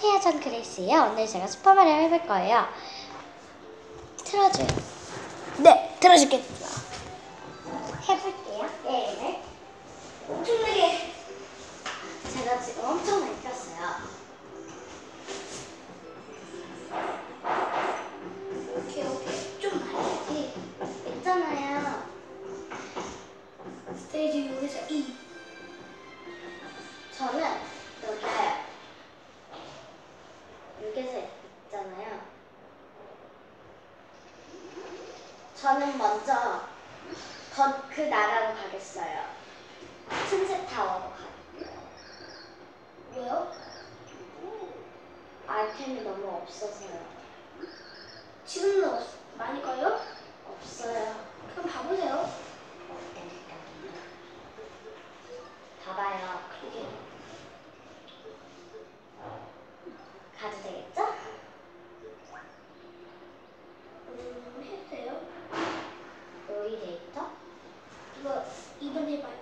안녕하세요 전 그레이스예요. 오늘 제가 슈퍼마리오 해볼 거예요. 틀어줘요. 네 틀어줄게. 해볼게요. 게임을 엄청나게 제가 지금 엄청나게 저는 먼저 그 나라로 가겠어요. 틈새타워로 가요. 왜요? 아이템이 너무 없어서요. 지금은 없, 많이 가요? 없어요. 그럼 가보세요. 어, 봐봐요. 그게. воды попить.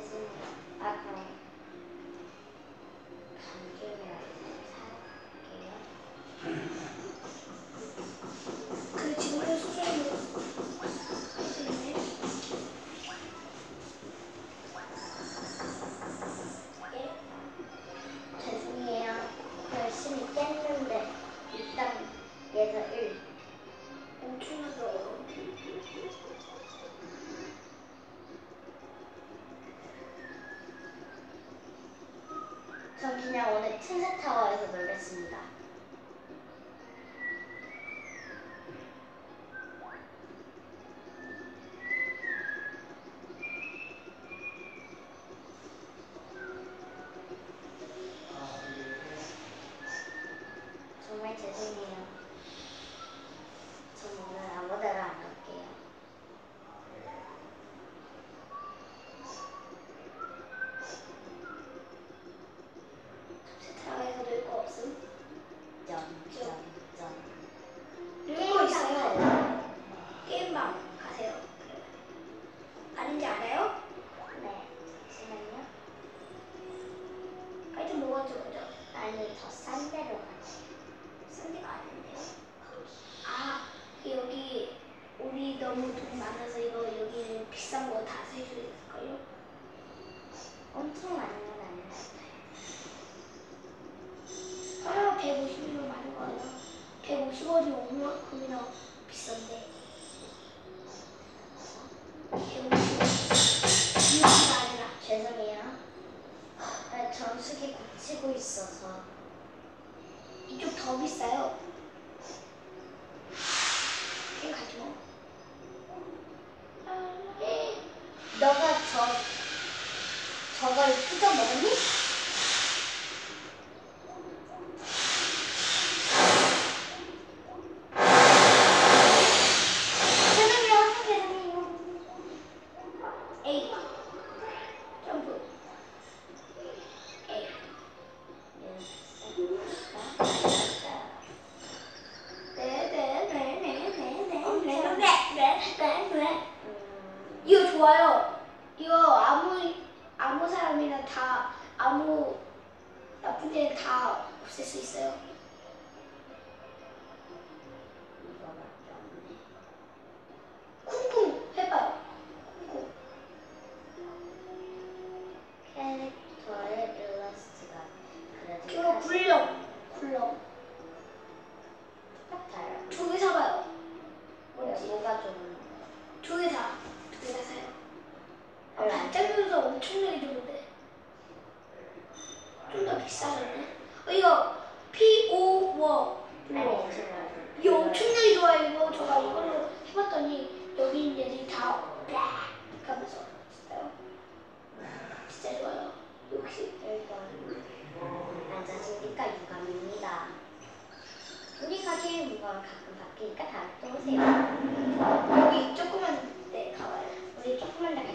Thank you. 10월이 5만큼이나 비싼데. 이웃가 아니라 죄송해요. 아, 전수기 고치고 있어서. 이쪽 더 비싸요. 아무 나쁜 데는 다 없앨 수 있어요.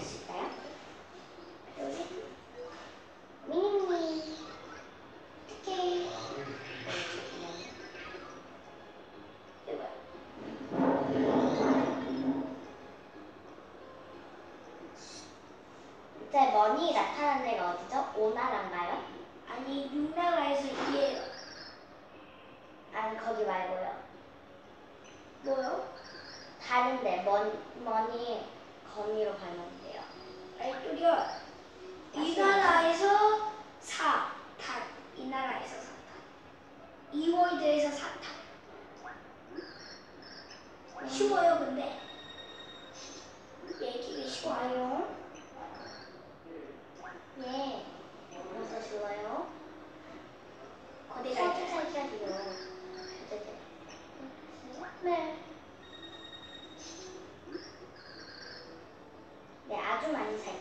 participar.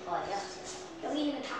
我要要给你们看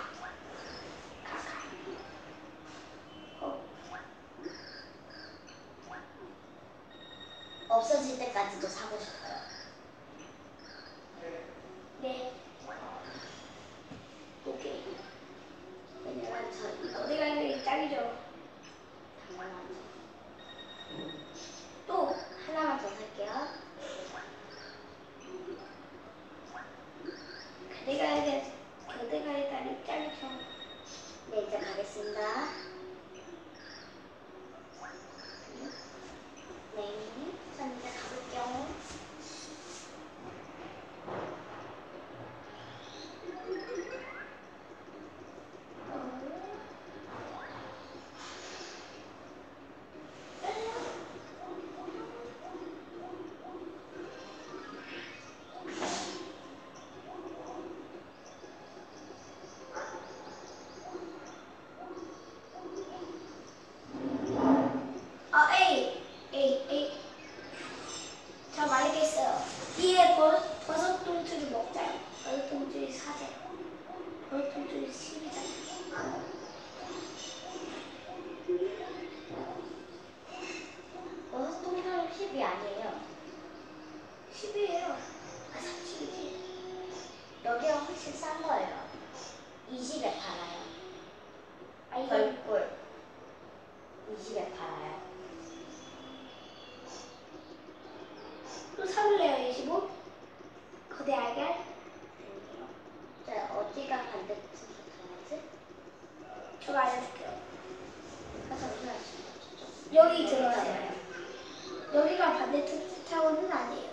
여기가 반대쪽 차원은 아니에요.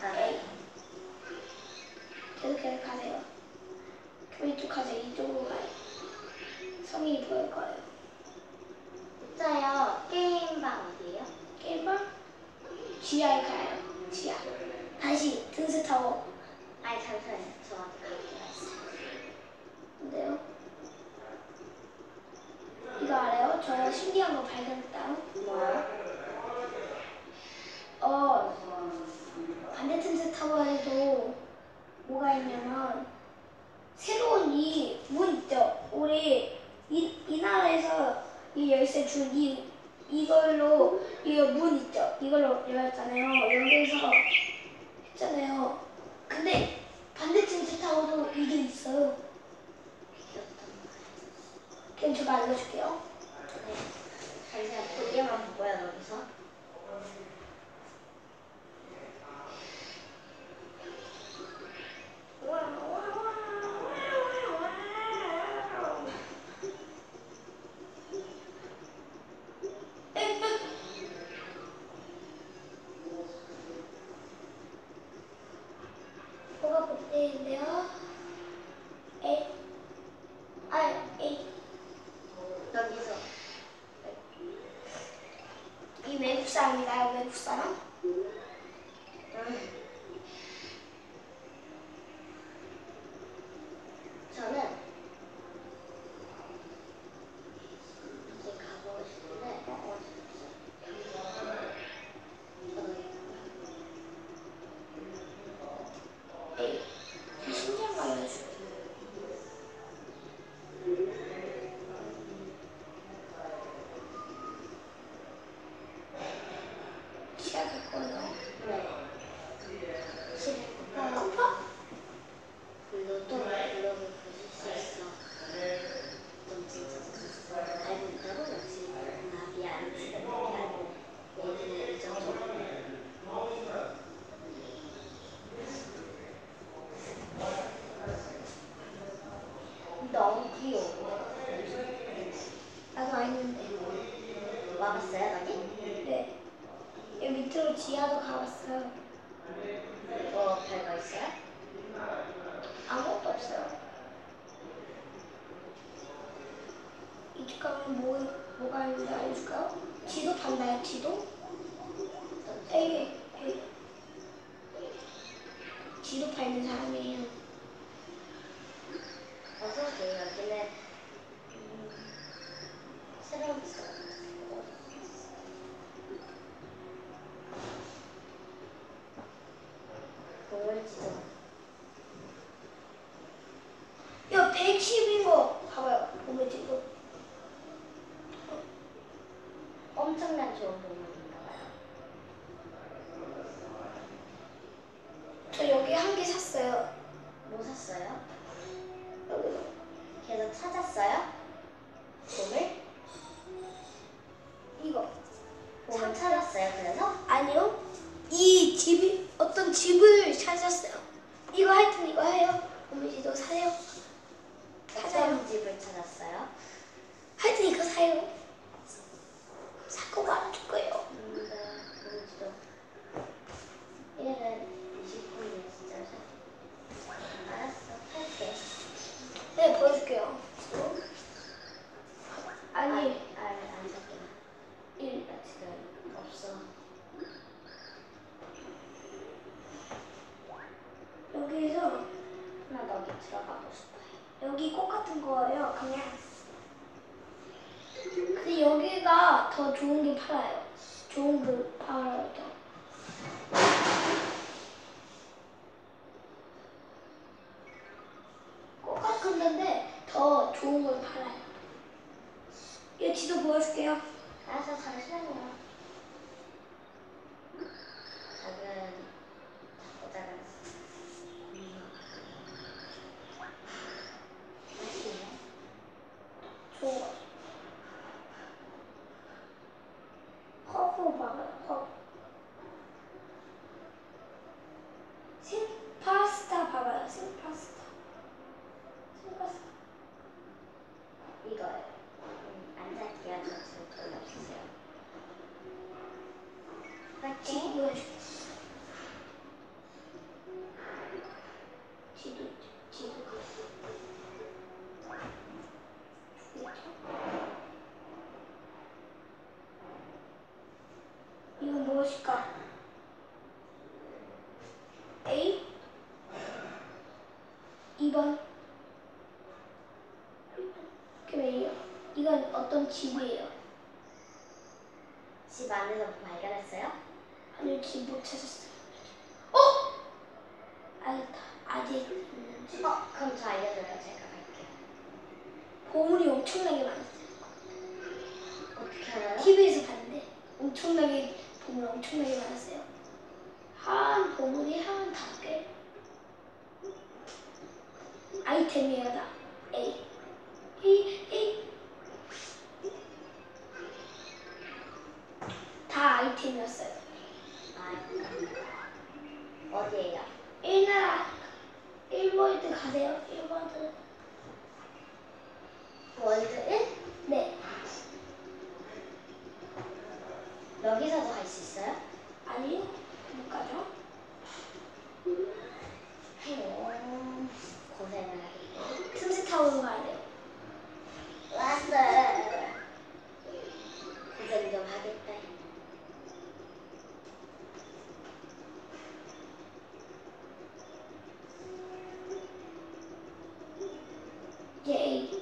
네. 네. 오케이. 계속해서 가세요. 교회 쪽 가세요. 이쪽으로 가요. 성이 보일 거예요. 진짜요? 게임방 어디예요? 게임방? 지하에 가요. 지하. 다시 등수 타고. 아니 잠시만요. 저한테 가기가 있어요. 데요 이거 알아요? 저 신기한 거 발견했다요. 뭐야? 어, 반대 틈새 타워 해도 뭐가 있냐면 새로운 이 문 있죠. 우리 이, 이 나라에서 이 열쇠 준 이 이걸로 이 문 있죠. 이걸로 열었잖아요. 연결해서 했잖아요. 근데 반대 틈새 타워도 이게 있어요. 그럼 제가 알려줄게요. 네. 자기가 돌려만 보여요 여기서. 鸡都排在他那边了。我说谁了？现在，嗯，现在。 보물이 엄청나게 많았어요. 어떻게 알아요? TV에서 봤는데 엄청나게 보물 엄청나게 많았어요. 한 보물이 한 다섯 개 아이템이에요 다. A A A 다 아이템이었어요. 아, 어디에요? 일나라 일월드 가세요. 일월드 월드에? 네. 여기서도 할수 있어요? 아니, 못 가죠. 어, 고생을 하기. 승세 타고 가야 돼요. 왔어. 고생 좀 하겠다. 예이.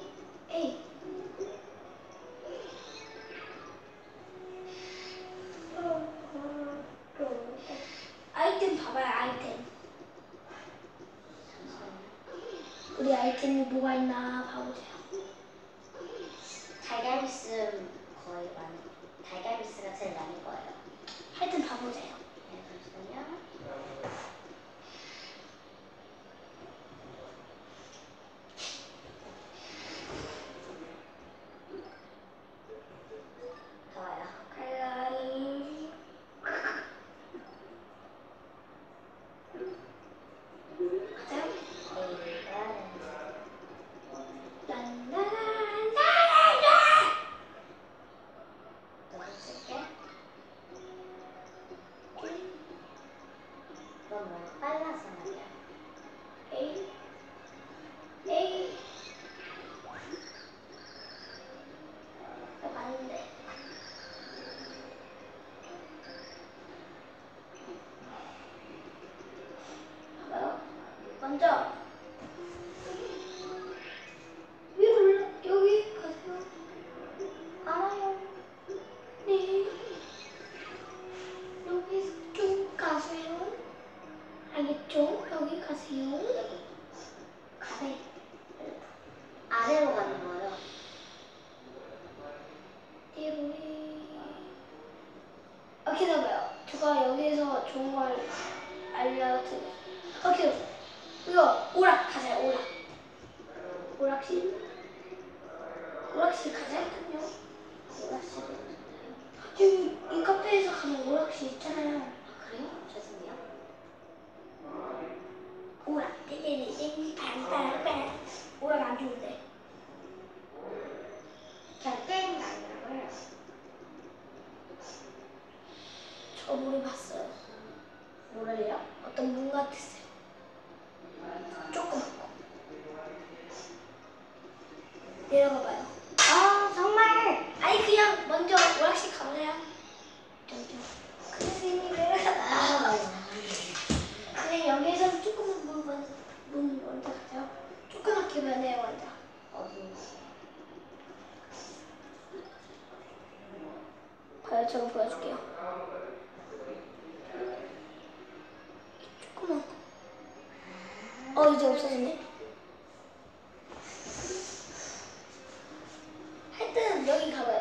con la espalda hacia 有你可贵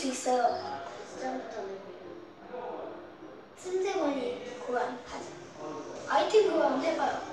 수 있어요. 그전부터는. 쓴재원이 그거 안 하죠. 아이템 고안 해봐요.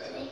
Really?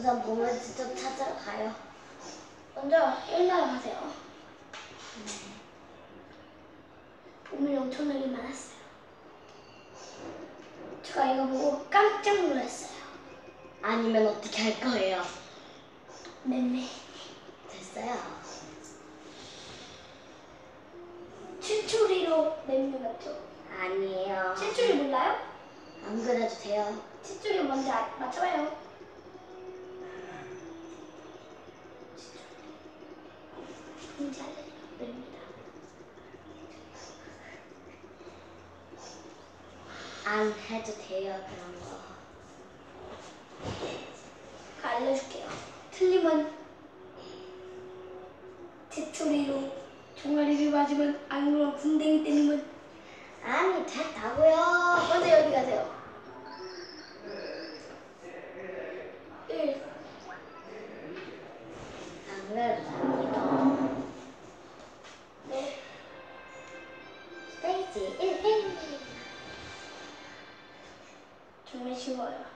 우선 몸을 직접 찾으러 가요. 먼저 일나로 가세요. 몸이 엄청나게 많았어요. 제가 이거 보고 깜짝 놀랐어요. 아니면 어떻게 할 거예요? 안 해도 돼요 그런 거. 알려줄게요. 틀리면 제초리로 종아리를 맞으면 안으로 군댕이 때리면 아니 됐다고요. 먼저 여기 가세요. 欺负我呀！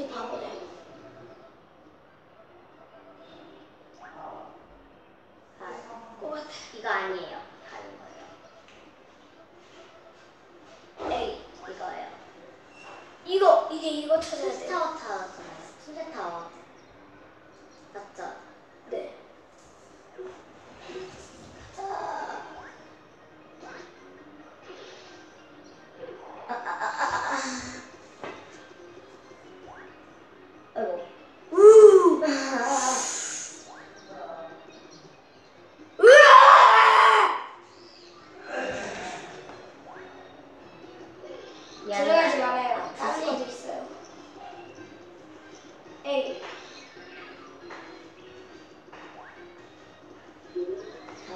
to Papa.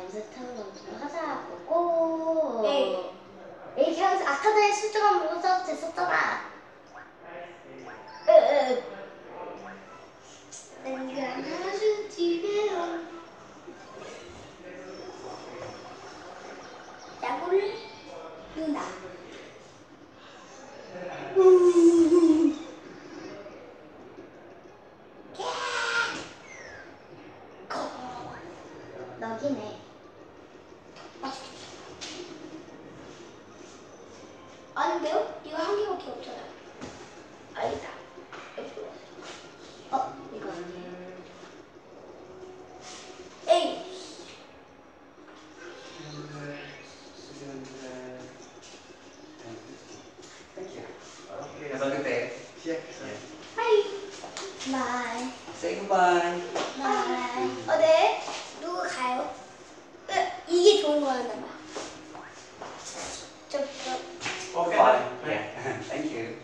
염색한 건좀 화사하고 고. 에이. 에이, 향 아까 전에 실종한 물건 써도 됐었잖아. Say goodbye. Bye. 어, 네. 누구 가요? 으, 이게 좋은 거였나 봐. 저, 저. Okay. Bye. Yeah. Thank you.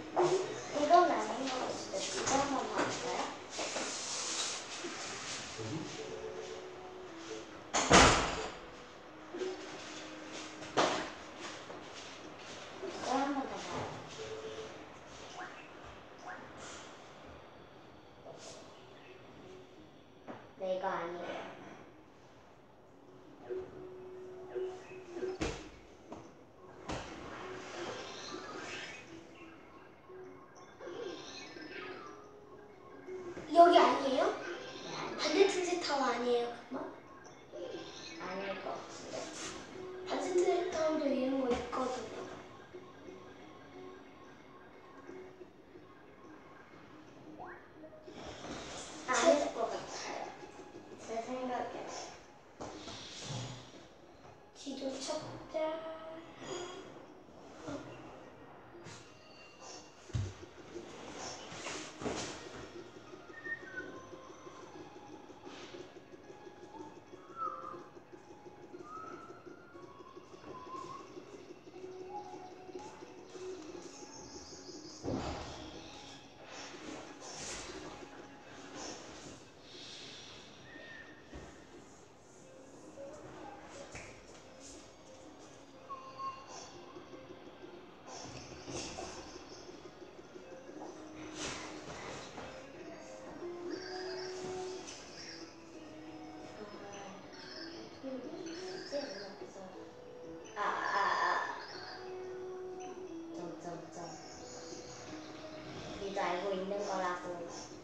apples.